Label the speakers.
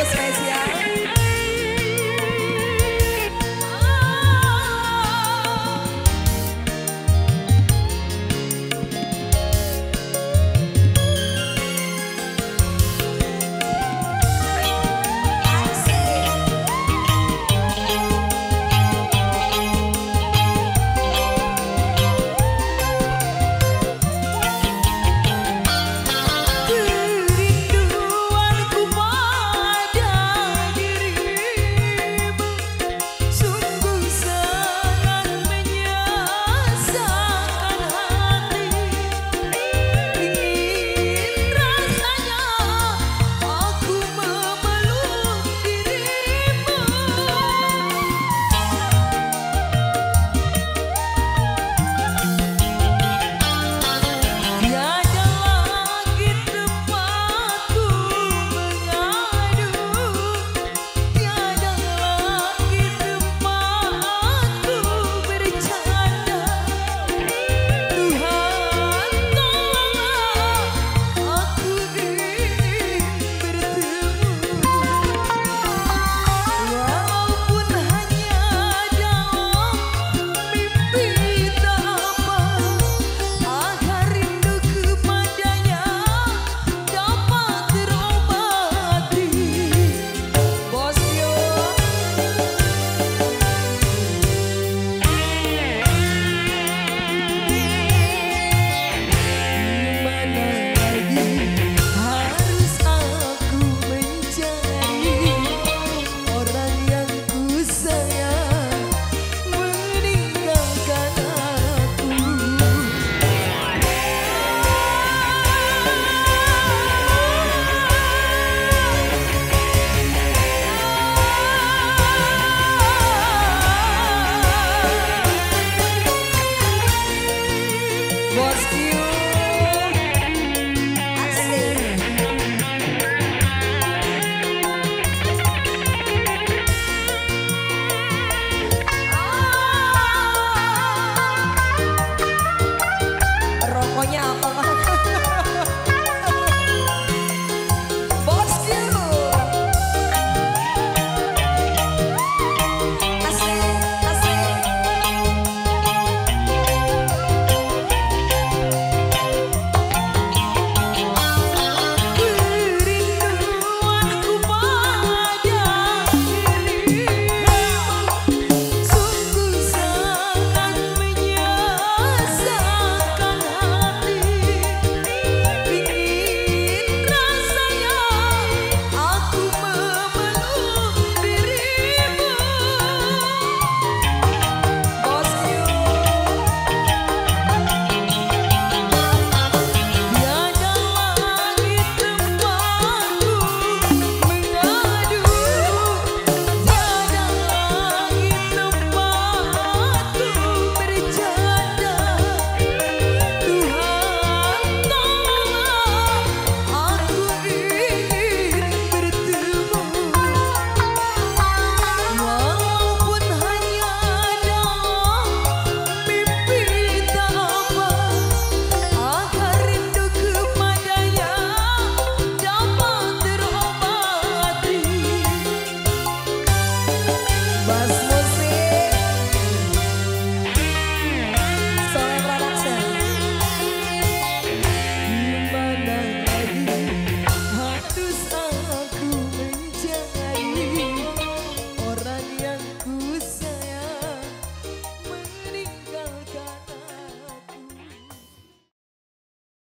Speaker 1: those heads